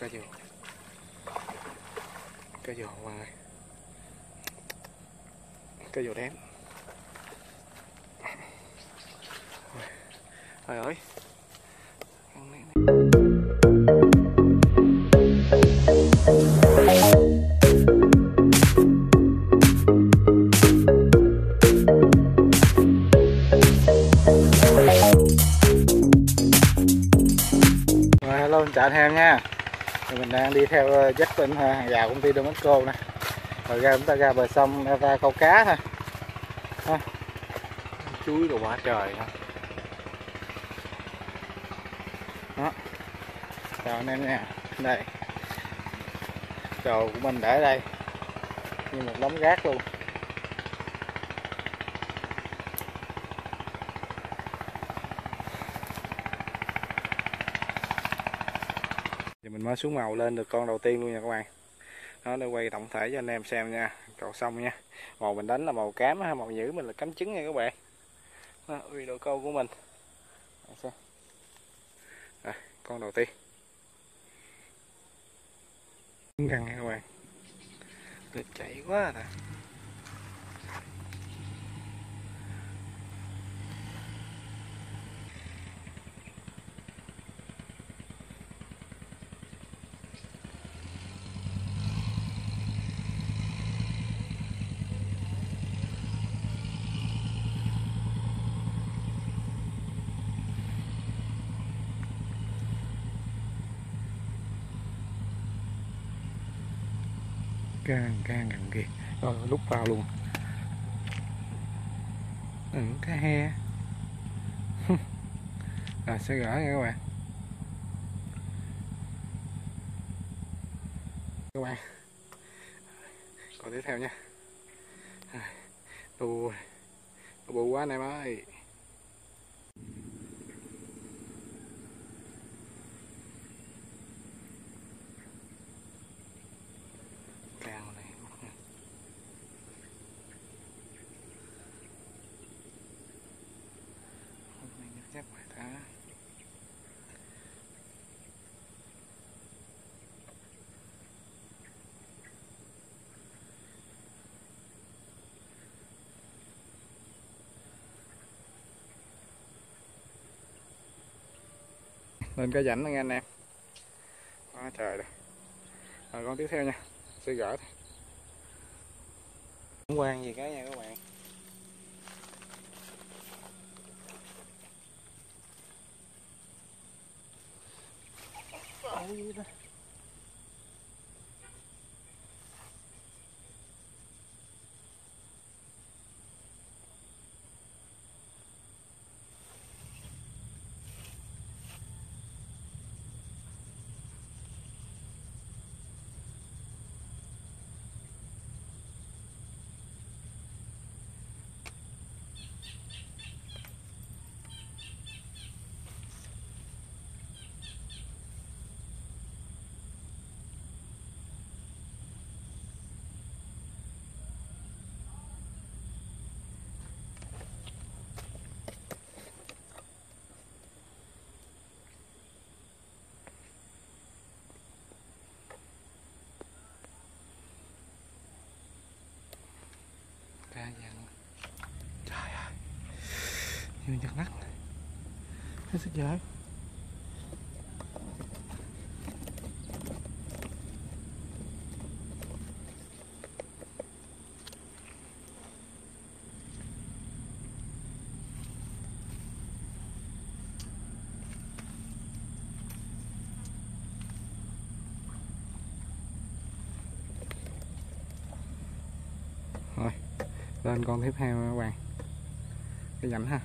cá dừa cá dừa hoa, người cá dừa đen trời ơi. Rồi, hello chào anh em nha mình đang đi theo dắt bên ờ, hàng rào công ty Domeco nè. Rồi ra chúng ta ra bờ sông ra, câu cá thôi ha. chuối đồ quá trời ha. Đó. Chào anh em nha. Đây. Đồ của mình để đây. Như một đống rác luôn nó xuống màu lên được con đầu tiên luôn nha các bạn. Nó để quay tổng thể cho anh em xem nha. Cầu xong nha. Màu mình đánh là màu cám ha màu nhữ mình là cắm trứng nha các bạn. Đó, uy độ câu của mình. Xem. Rồi, con đầu tiên. Gần nha các bạn. Nước chạy quá nè ca càng kìa. Rồi lúc vào luôn. Ừ, cá he. Rồi sẽ gỡ nha các bạn. Các bạn. Còn tiếp theo nha. Đu bự quá anh em ơi cao này hôm nay nó chắc phải ta lên cái rãnh nha anh em. Quá trời rồi rồi à, con tiếp theo nha. Sẽ gỡ thôi. Không quan gì cái nha các bạn. Ôi da. cá vàng trời ơi. Nhiều giật nát hết sức dễ. Lên con tiếp theo các bạn. Cái rảnh ha.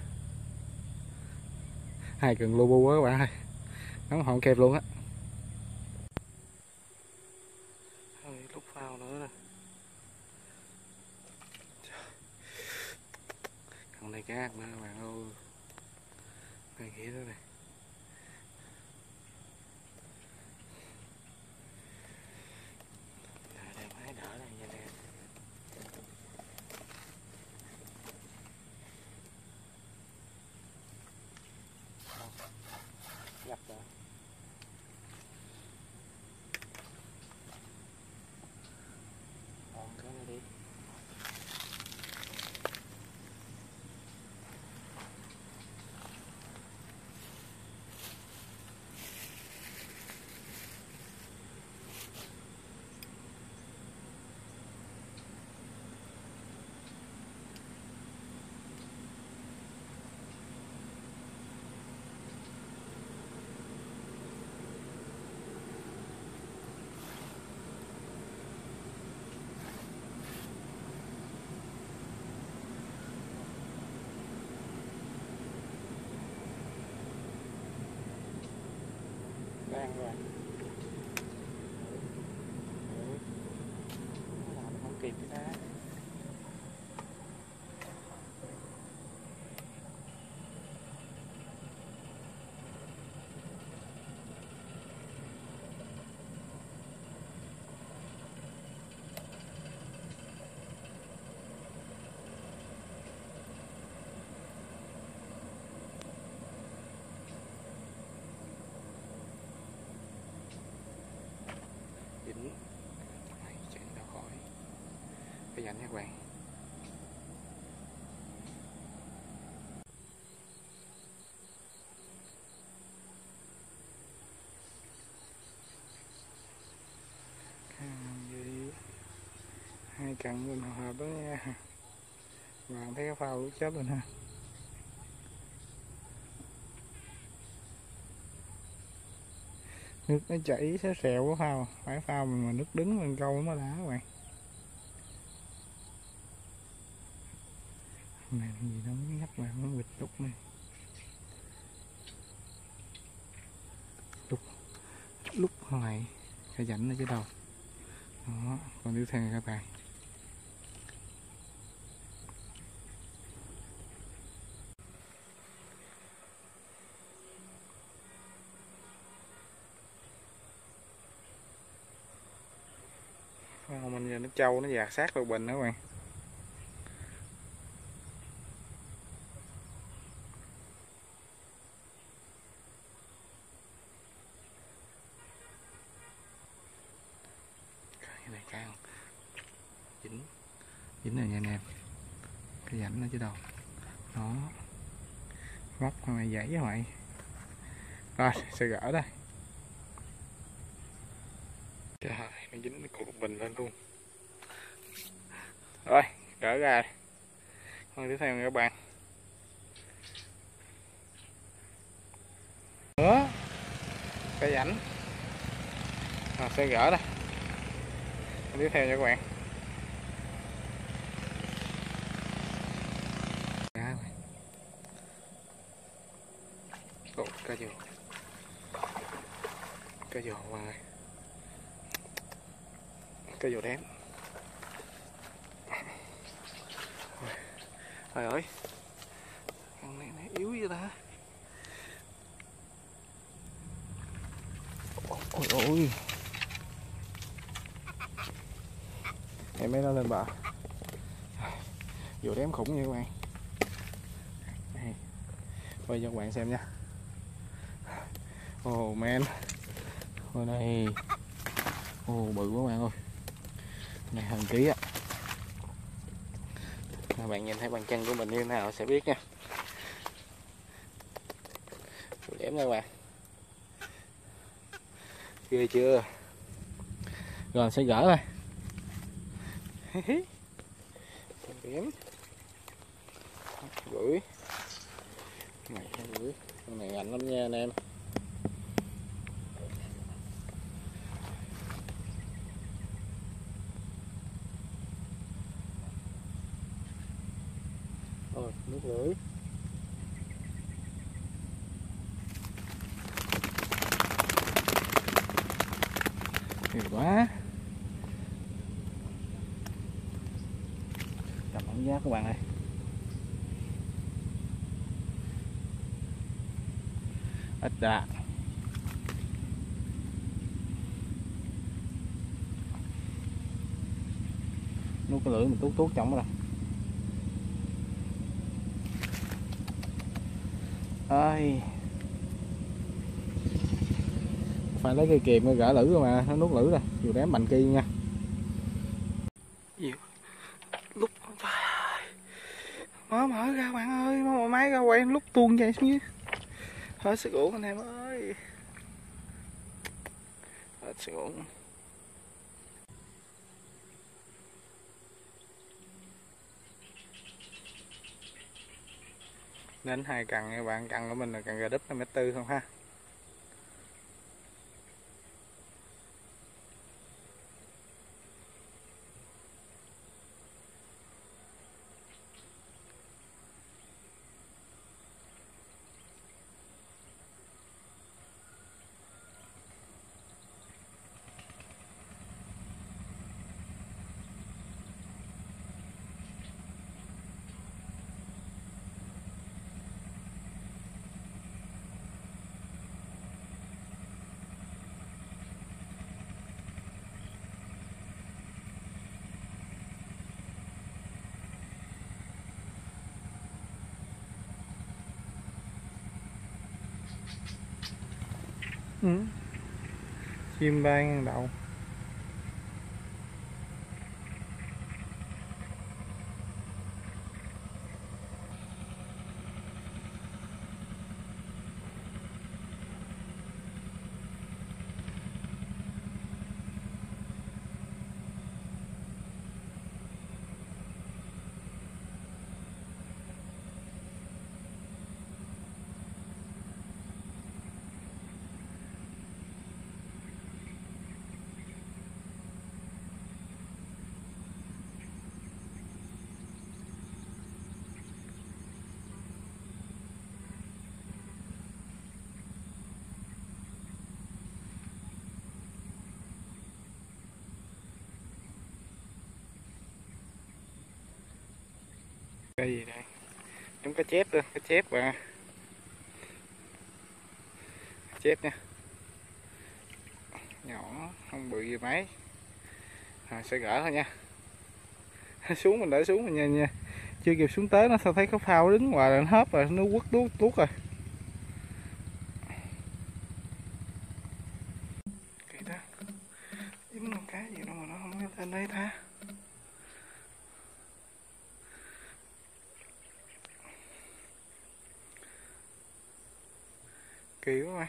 Hai cần lô bu quá các bạn ơi. Nóng không kẹp luôn á Ôi, lúc phao nữa nè con này cá nữa các bạn ơi này kia đó này Đợi đây máy đỡ đây nha nè gặp rồi ăn rồi Ừ. Nó làm không kịp cái đó dính Đấy, chạy ra khỏi dành nha các bạn vậy hai cặn hòa hợp đó nha. Bạn thấy cái phao lúc chết rồi ha. Nước nó chảy xéo xẹo quá phao. Phải phao mình mà nước đứng lên câu nó mới đá các bạn. Này gì đó mới nhắc mà nó bịt lúc này. Lúc lúc này cái rãnh ở cái đầu. Đó, còn tiếp theo các bạn. Phao mình giờ nó trâu, nó dạt sát vào bình đó các bạn cái này cao dính dính này nha anh em. Cái rãnh nó chứ đầu nó móc hoa mày dãy với mày. Rồi, sẽ gỡ đây. Trời nó dính cái cục bình lên luôn. Rồi, gỡ ra con tiếp theo nha các bạn. Nữa cái rãnh rồi, sẽ gỡ đây. Con tiếp theo nha các bạn Cá rồi. Ồ, cá dừa cá dừa ngoài cá dừa đen trời ơi. Con này, này yếu vậy ta. Ôi ôi. Em mới nó lên bờ vừa đếm khủng nha các bạn. Bây giờ các bạn xem nha oh man. Ôi đây oh bự quá bạn ơi. Này hàng ký á. Các bạn nhìn thấy bàn chân của mình như thế nào sẽ biết nha. Vừa đếm nha các bạn. Ghê chưa? Rồi, sẽ gỡ thôi. Đếm. Gửi. Này gửi. Con này ảnh lắm nha, anh em. Nhiều quá. Cầm cảm giá các bạn ơi Ít đã. Nuốt cái lưỡi mình tuốt tuốt trong đó rồi ơi phải lấy cây kìm gỡ lử rồi mà, nó nuốt lử rồi dù đếm mạnh kia nha. Lúc mở mở ra bạn ơi mở máy ra quay lúc tuôn vậy xuống dưới hết sức uổng anh em ơi. Hết sức uổng đến hai cần nha bạn cần của mình là cần gà đúp 5 mét tư không ha? Ừ. chim bay đậu cái gì đây? Giống cá chép luôn cá chép và cá chép nha. Nhỏ, không bự gì mấy. Rồi, sẽ gỡ thôi nha. Xuống mình để xuống mình nha nha. Chưa kịp xuống tới nó, sao thấy có phao đứng ngoài là nó hớp rồi, nó quất tuốt tuốt rồi kỳ ta dính con cá gì đâu mà nó không có lên đây ta kỳ quá mày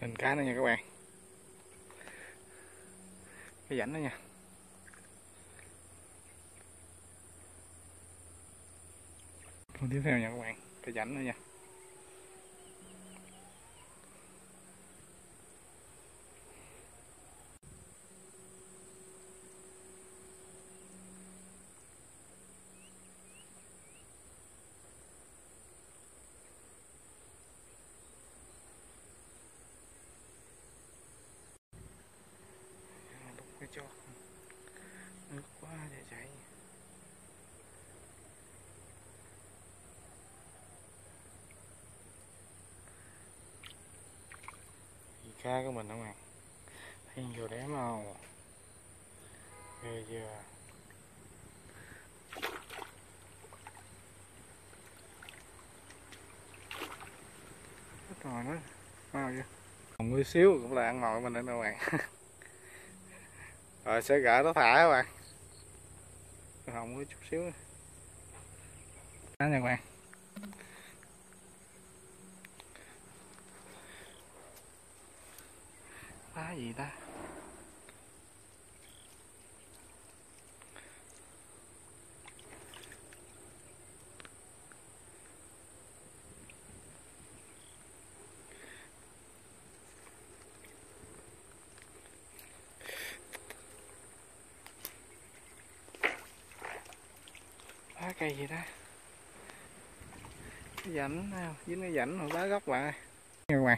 lên cá nữa nha các bạn. Cái rãnh đó nha. Còn tiếp theo nha các bạn, cái rãnh đó nha đục cái chót nước quá để chạy gì của mình không à thêm vô đếm màu ghê chưa Hết rồi nó màu chưa còn một xíu, cũng là ăn mồi mình nữa các bạn rồi, sẽ gỡ nó thả các bạn. Hồng có chút xíu. Đó nha các bạn lá gì ta lá cây gì đó. Cái rãnh nào dính cái rãnh hoặc lá gốc bạn ơi. Nha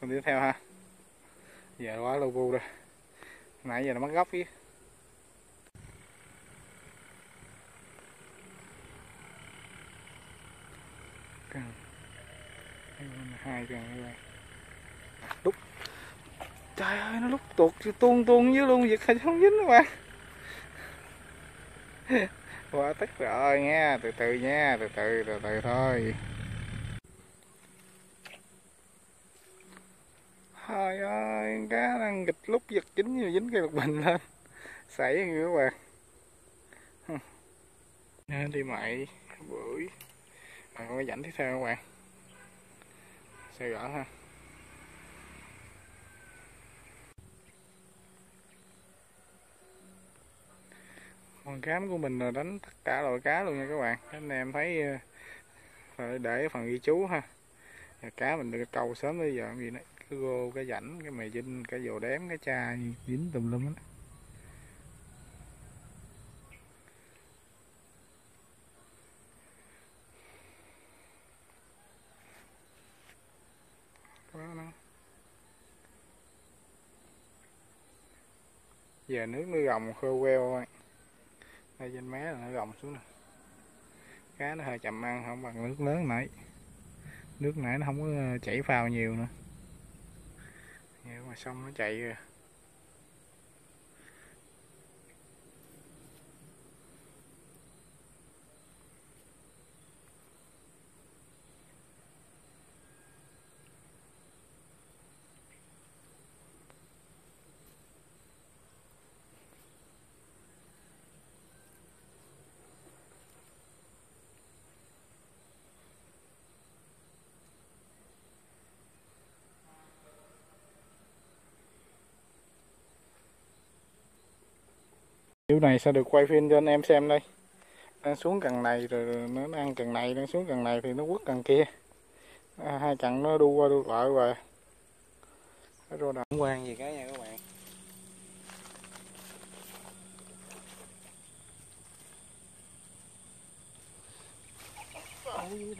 còn tiếp theo ha. Giờ quá lâu bu rồi. Nãy giờ nó mất gốc chứ. Cần. Hai cần như vậy. lúc trời ơi, nó lúc tuột tuôn tuôn dưới luôn, vậy không dính các bạn quá tức rồi nha từ từ nha từ từ từ từ thôi. Trời ơi cá đang nghịch lúc giật chính rồi dính cây lục bình lên. Xảy rồi các bạn nên đi mậy bưởi à, có cái tiếp theo các bạn sẽ gỡ ha? Con cám của mình là đánh tất cả loại cá luôn nha các bạn. Anh em thấy ờ, phải để phần ghi chú ha. Và cá mình được câu sớm bây giờ gì đấy, cái gô, cái rảnh, cái mè dinh cái dồ đếm, cái cha dính tùm lum đó. Giờ nước nó gồng khô queo thôi đây trên mé là nó gồng xuống nè. Cá nó hơi chậm ăn, không bằng nước lớn nãy. Nước nãy nó không có ờ, chảy phao nhiều nữa. Nhưng mà xong nó chạy rồi Điều này sẽ được quay phim cho anh em xem đây? Đang xuống cần này rồi nó ăn cần này đang xuống cần này thì nó quất cần kia. À, hai cần nó đu qua đu lại và cái rô đậm quan gì cái nha các bạn. Ôi,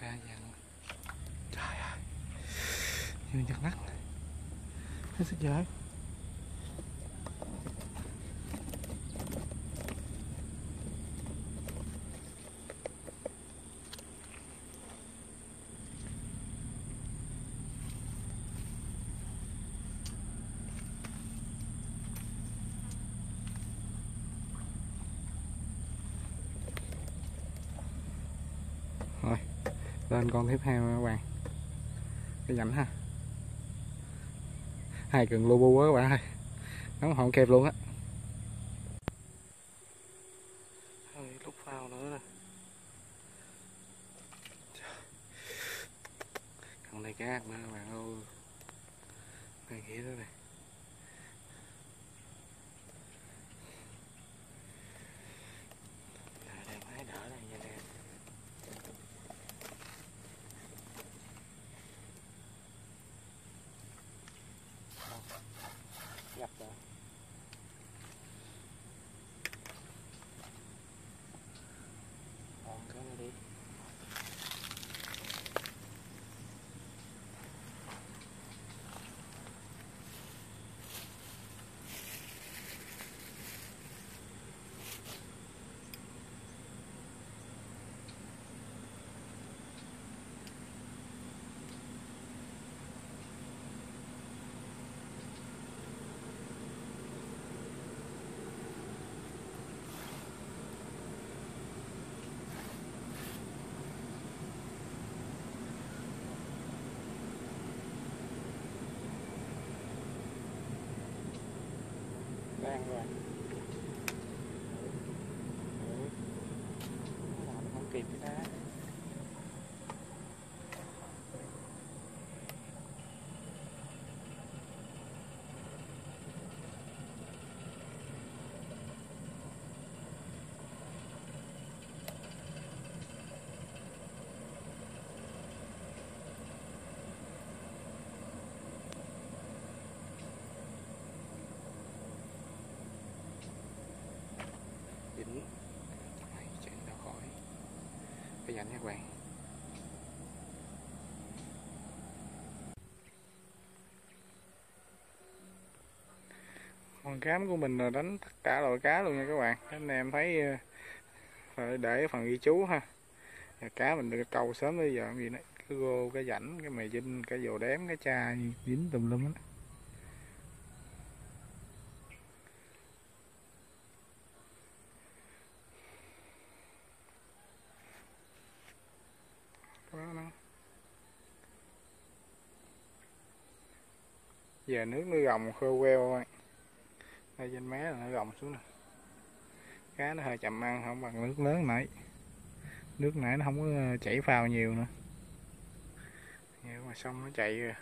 ca vàng trời ơi như giật nát hết sức dễ. Rồi lên con tiếp theo các bạn. Cái rảnh ha hai cần lô bu quá các bạn ơi nóng hòn kẹp luôn á Hơi lúc phao nữa nè cần này cá nữa các bạn ơi này kia đó này Đợi đây máy đỡ đây nha nè gặp rồi còn cái này đi đang rồi Ừ. làm không kịp cái đá dính Đấy, chạy ra khỏi cái rãnh nha các bạn. Con cám của mình là đánh tất cả loại cá luôn nha các bạn. Anh em thấy ờ, phải để phần ghi chú ha. Cá mình được câu sớm bây giờ gì nó cái gô, cái rảnh, cái mè dinh cái dồ đếm cái cha dính tùm lum hết Đó, đó nước nó gồng khô queo thôi. Đây, trên mé là nó gồng xuống nè. Cá nó hơi chậm ăn, không bằng nước lớn nãy. Nước nãy nó không có ờ, chảy phao nhiều nữa. Nhưng mà xong nó chạy rồi